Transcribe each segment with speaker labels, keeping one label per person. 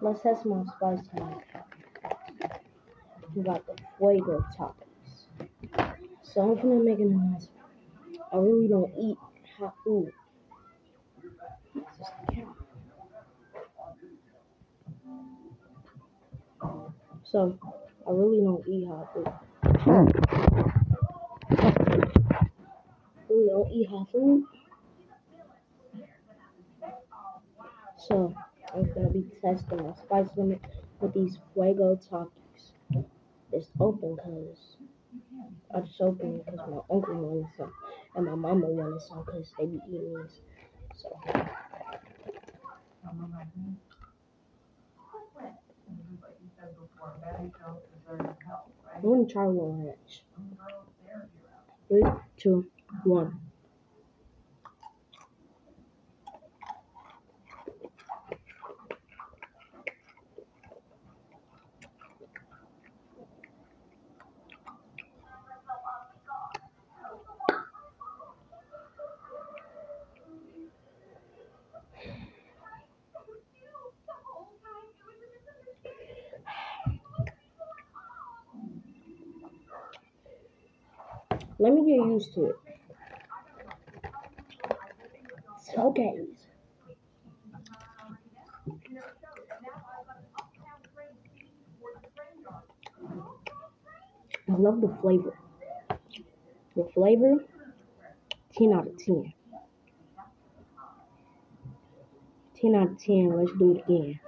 Speaker 1: Let's have some spice tonight. We got the fuego toppings. So I'm gonna make it a nice. I really don't eat hot food. So I really don't eat hot food. Really don't eat hot food. So I'm gonna be testing my spice limit with these fuego toppings. It's open because I just opened because my uncle wanted some and my mama wanted some because they be eating this. So I'm gonna try one ranch. Three, two, one. Let me get used to it. Okay. I love the flavor. The flavor, 10 out of 10. 10 out of 10. Let's do it again.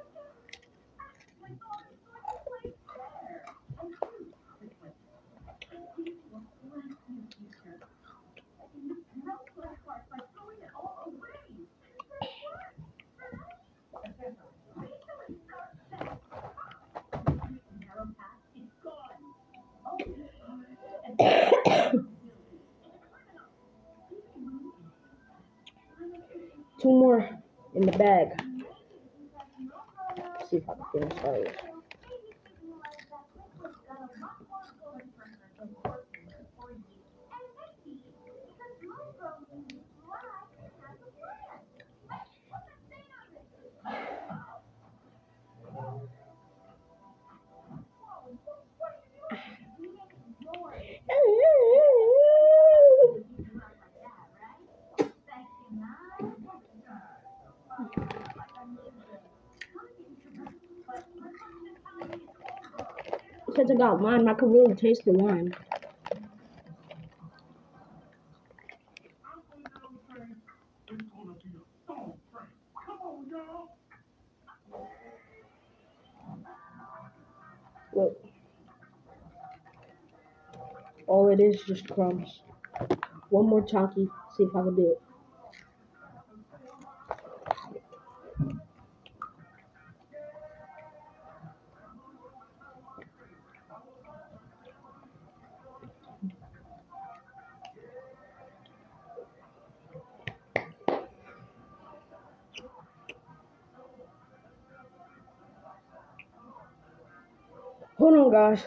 Speaker 1: Two more in the bag. Let's see if I can finish those. Because I got lime, I can really taste the lime. Look. All it is just crumbs. One more chunky, see if I can do it. Hold on, gosh.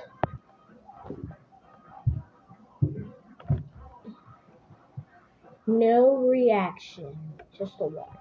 Speaker 1: No reaction, just a water.